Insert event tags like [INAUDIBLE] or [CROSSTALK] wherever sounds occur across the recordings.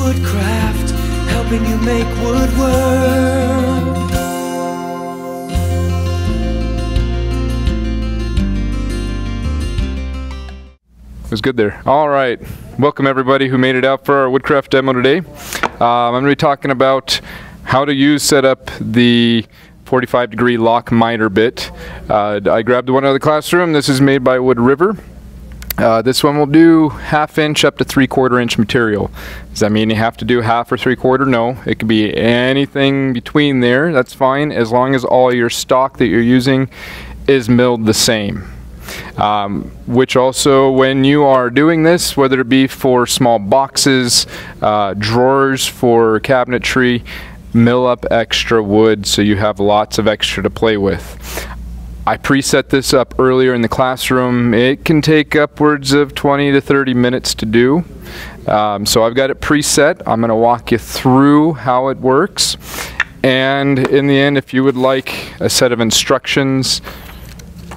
Woodcraft, helping you make woodwork. It was good there. All right. Welcome everybody who made it out for our Woodcraft demo today. Um, I'm going to be talking about how to use set up the 45 degree lock miter bit. Uh, I grabbed one out of the classroom. This is made by WoodRiver. Uh, this one will do half inch up to three quarter inch material. Does that mean you have to do half or three quarter? No, it could be anything between there. That's fine as long as all your stock that you're using is milled the same. Um, which also when you are doing this, whether it be for small boxes, uh, drawers for cabinetry, mill up extra wood so you have lots of extra to play with. I preset this up earlier in the classroom. It can take upwards of 20 to 30 minutes to do. Um, so I've got it preset. I'm going to walk you through how it works. And in the end, if you would like a set of instructions,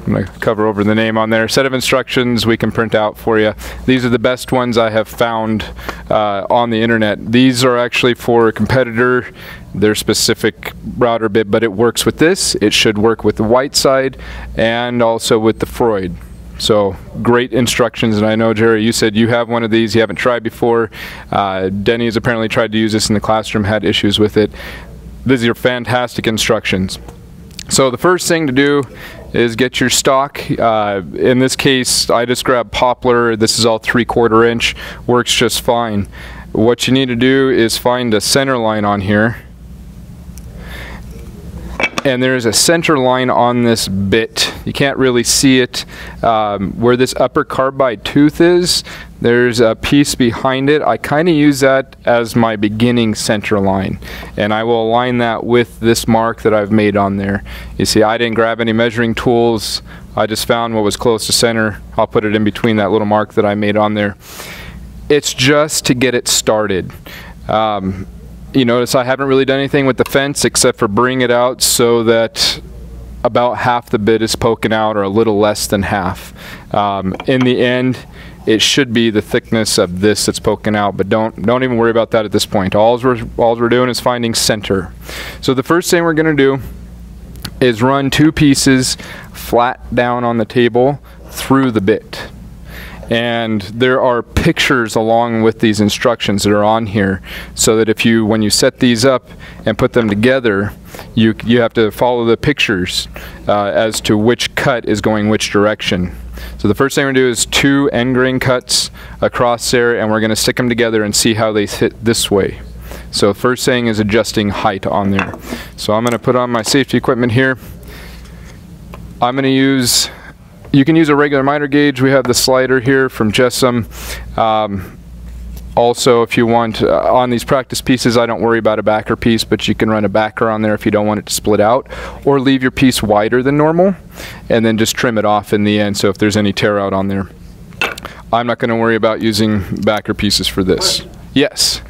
I'm going to cover over the name on there. Set of instructions we can print out for you. These are the best ones I have found uh, on the internet. These are actually for a competitor, their specific router bit, but it works with this. It should work with the Whiteside and also with the Freud. So great instructions, and I know Jerry, you said you have one of these. You haven't tried before. Uh, Denny has apparently tried to use this in the classroom, had issues with it. These are fantastic instructions. So the first thing to do is get your stock. Uh, in this case, I just grabbed poplar. This is all three quarter inch. Works just fine. What you need to do is find a center line on here. And there's a center line on this bit. You can't really see it. Um, where this upper carbide tooth is, there's a piece behind it. I kind of use that as my beginning center line. And I will align that with this mark that I've made on there. You see, I didn't grab any measuring tools. I just found what was close to center. I'll put it in between that little mark that I made on there. It's just to get it started. Um, you notice I haven't really done anything with the fence except for bring it out so that about half the bit is poking out or a little less than half. Um, in the end, it should be the thickness of this that's poking out, but don't don't even worry about that at this point. All we're, all we're doing is finding center. So the first thing we're going to do is run two pieces flat down on the table through the bit. And there are pictures along with these instructions that are on here so that if you, when you set these up and put them together, you, you have to follow the pictures uh, as to which cut is going which direction. So the first thing we're going to do is two end grain cuts across there and we're going to stick them together and see how they fit this way. So first thing is adjusting height on there. So I'm going to put on my safety equipment here. I'm going to use, you can use a regular miter gauge. We have the slider here from JessEm. Um, also, if you want, uh, on these practice pieces, I don't worry about a backer piece, but you can run a backer on there if you don't want it to split out, or leave your piece wider than normal, and then just trim it off in the end, so if there's any tear out on there. I'm not going to worry about using backer pieces for this. Yes?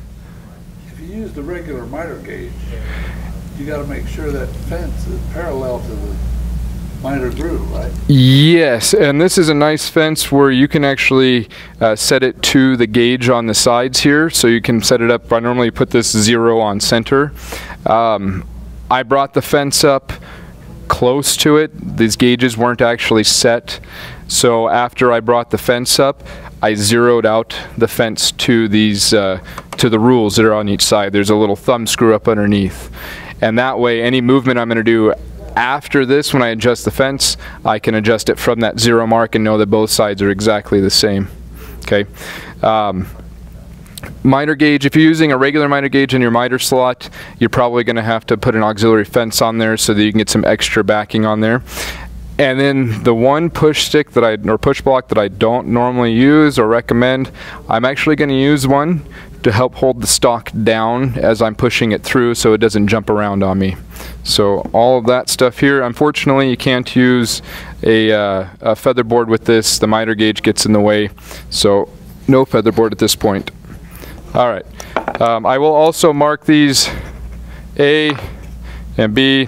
If you use the regular miter gauge, you gotta make sure that fence is parallel to the miter groove, right? Yes, and this is a nice fence where you can actually uh, set it to the gauge on the sides here. So you can set it up, I normally put this zero on center. Um, I brought the fence up close to it. These gauges weren't actually set. So after I brought the fence up, I zeroed out the fence to these, uh, to the rules that are on each side. There's a little thumb screw up underneath. And that way, any movement I'm going to do after this, when I adjust the fence, I can adjust it from that zero mark and know that both sides are exactly the same. Okay. Um, miter gauge, if you're using a regular miter gauge in your miter slot, you're probably going to have to put an auxiliary fence on there so that you can get some extra backing on there. And then the one push stick that I, or push block that I don't normally use or recommend, I'm actually going to use one to help hold the stock down as I'm pushing it through so it doesn't jump around on me. So all of that stuff here, unfortunately you can't use a, uh, a feather board with this. The miter gauge gets in the way. So no feather board at this point. All right. Um, I will also mark these A and B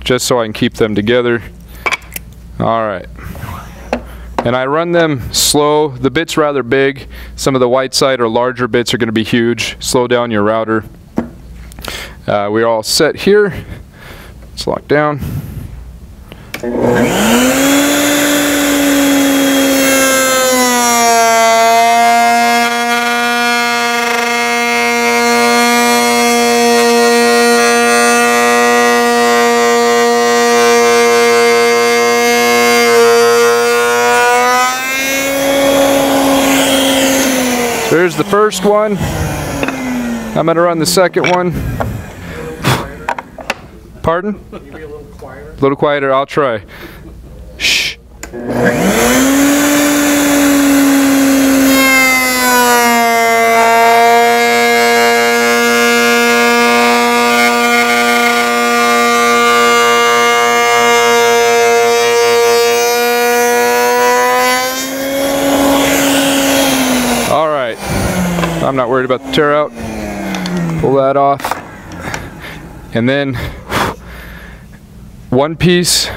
just so I can keep them together. All right. And I run them slow. The bit's rather big. Some of the Whiteside or larger bits are going to be huge. Slow down your router. Uh, we're all set here. Let's lock down. The first one. I'm going to run the second one. Pardon? a little quieter. A little quieter, I'll try. Shh. I'm not worried about the tear out. Pull that off. And then one piece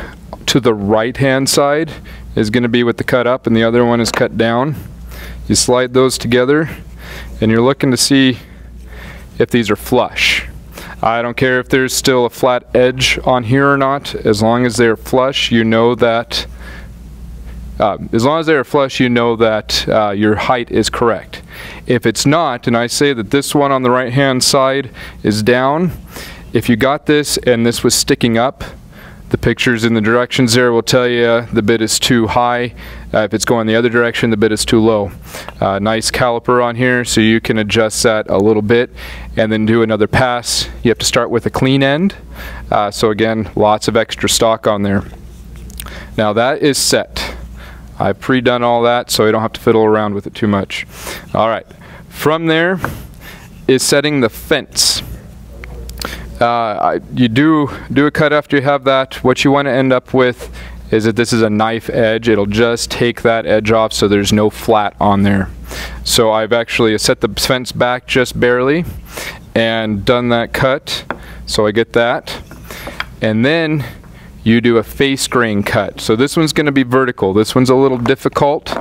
to the right hand side is going to be with the cut up and the other one is cut down. You slide those together and you're looking to see if these are flush. I don't care if there's still a flat edge on here or not, as long as they're flush, you know that, uh, as long as they're flush, you know that uh, your height is correct. If it's not, and I say that this one on the right hand side is down, if you got this and this was sticking up, the pictures in the directions there will tell you the bit is too high. Uh, if it's going the other direction, the bit is too low. Uh, nice caliper on here, so you can adjust that a little bit and then do another pass. You have to start with a clean end. Uh, so again, lots of extra stock on there. Now that is set. I've pre-done all that, so I don't have to fiddle around with it too much. All right, from there is setting the fence. Uh, you do do a cut after you have that. What you want to end up with is that this is a knife edge. It'll just take that edge off so there's no flat on there. So I've actually set the fence back just barely and done that cut. So I get that. And then you do a face grain cut. So this one's going to be vertical. This one's a little difficult.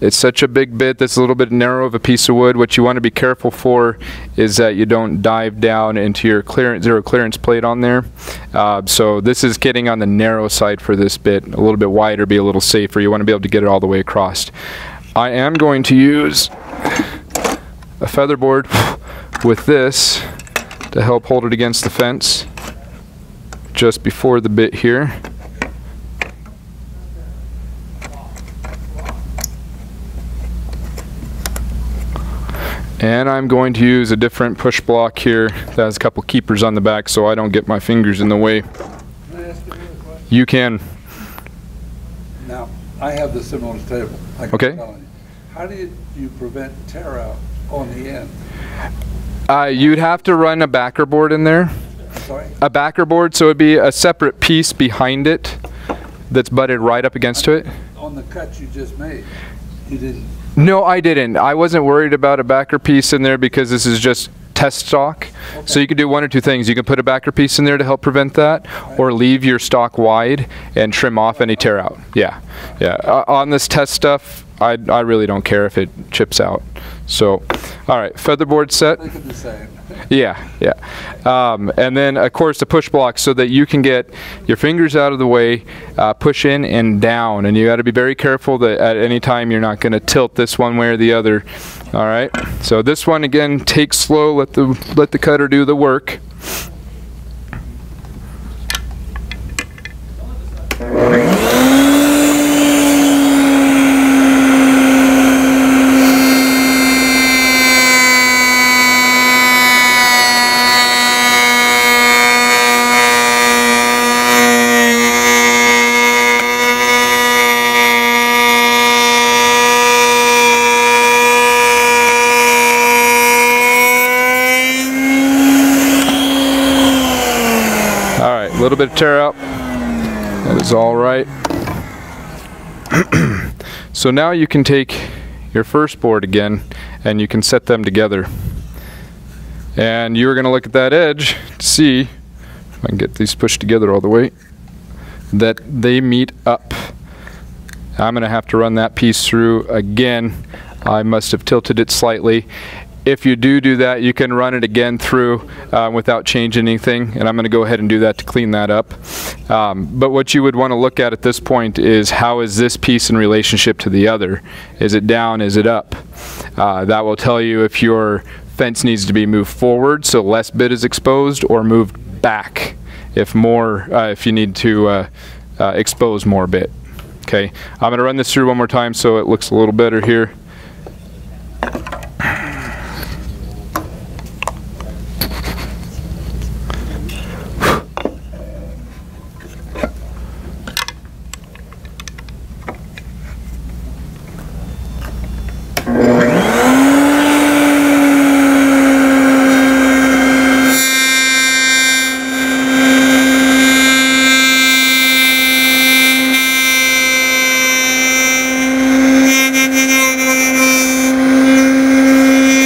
It's such a big bit that's a little bit narrow of a piece of wood. What you want to be careful for is that you don't dive down into your clearance, zero clearance plate on there. Uh, so this is getting on the narrow side for this bit. A little bit wider, be a little safer. You want to be able to get it all the way across. I am going to use a feather board with this to help hold it against the fence just before the bit here. And I'm going to use a different push block here that has a couple keepers on the back so I don't get my fingers in the way. Can I ask you another question? You can. Now, I have this similar table, like Okay. How do you, you prevent tear out on the end? Uh, you'd have to run a backer board in there. Sorry? A backer board, so it'd be a separate piece behind it that's butted right up against to it. On the cut you just made, you didn't, No, I didn't. I wasn't worried about a backer piece in there because this is just test stock. So you can do one or two things. You can put a backer piece in there to help prevent that, or leave your stock wide and trim off any tear out. Yeah, yeah. Uh, on this test stuff, I, I really don't care if it chips out. So, all right, featherboard set. Yeah, yeah. Um, and then, of course, the push block so that you can get your fingers out of the way, uh, push in and down. And you got to be very careful that at any time you're not going to tilt this one way or the other. All right. So this one again, take slow. Let the let the cutter do the work. A little bit of tear out. That is all right. [CLEARS THROAT] so now you can take your first board again and you can set them together. And you're going to look at that edge to see if I can get these pushed together all the way that they meet up I'm going to have to run that piece through again. I must have tilted it slightly. If you do do that, you can run it again through uh, without changing anything, and I'm going to go ahead and do that to clean that up. Um, but what you would want to look at at this point is how is this piece in relationship to the other? Is it down? Is it up? Uh, that will tell you if your fence needs to be moved forward so less bit is exposed or moved back if more uh, if you need to uh, uh, expose more bit. Okay, I'm going to run this through one more time so it looks a little better here.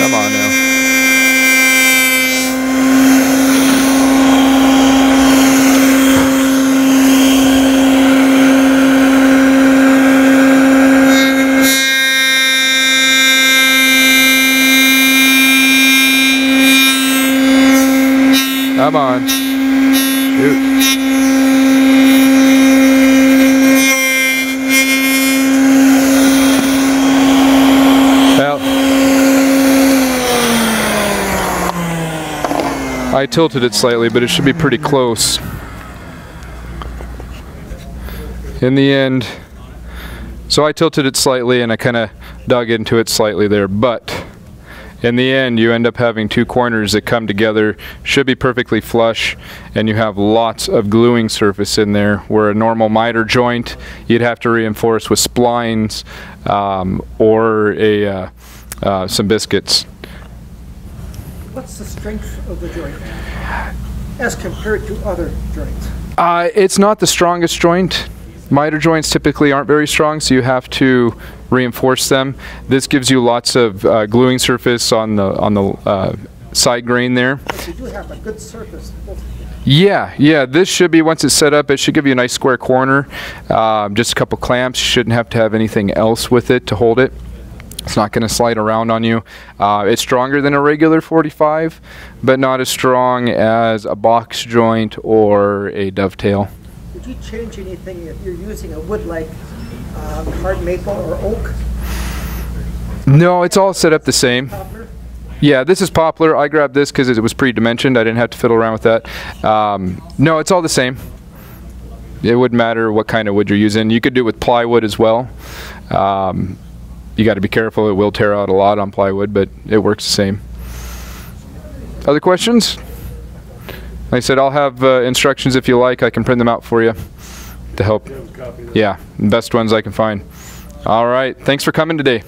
Come on now. Come Shoot. Well, I tilted it slightly, but it should be pretty close. In the end, so I tilted it slightly and I kind of dug into it slightly there, but in the end, you end up having two corners that come together, should be perfectly flush, and you have lots of gluing surface in there. Where a normal miter joint, you'd have to reinforce with splines um, or a uh, uh, some biscuits. What's the strength of the joint as compared to other joints? Uh, it's not the strongest joint. Miter joints typically aren't very strong, so you have to reinforce them. This gives you lots of uh, gluing surface on the on the uh, side grain there. But you do have a good surface. Yeah, yeah. This should be once it's set up, it should give you a nice square corner. Um, just a couple clamps. You shouldn't have to have anything else with it to hold it. It's not going to slide around on you. Uh, it's stronger than a regular 45, but not as strong as a box joint or a dovetail. Did you change anything if you're using a wood like um, hard maple or oak, No, it's all set up the same. poplar? Yeah, this is poplar. I grabbed this because it was pre-dimensioned. I didn't have to fiddle around with that. Um, no, it's all the same. It wouldn't matter what kind of wood you're using. You could do it with plywood as well. Um, you got to be careful. It will tear out a lot on plywood, but it works the same. Other questions? Like I said, I'll have uh, instructions if you like. I can print them out for you to help. Yeah, best ones I can find. All right. Thanks for coming today.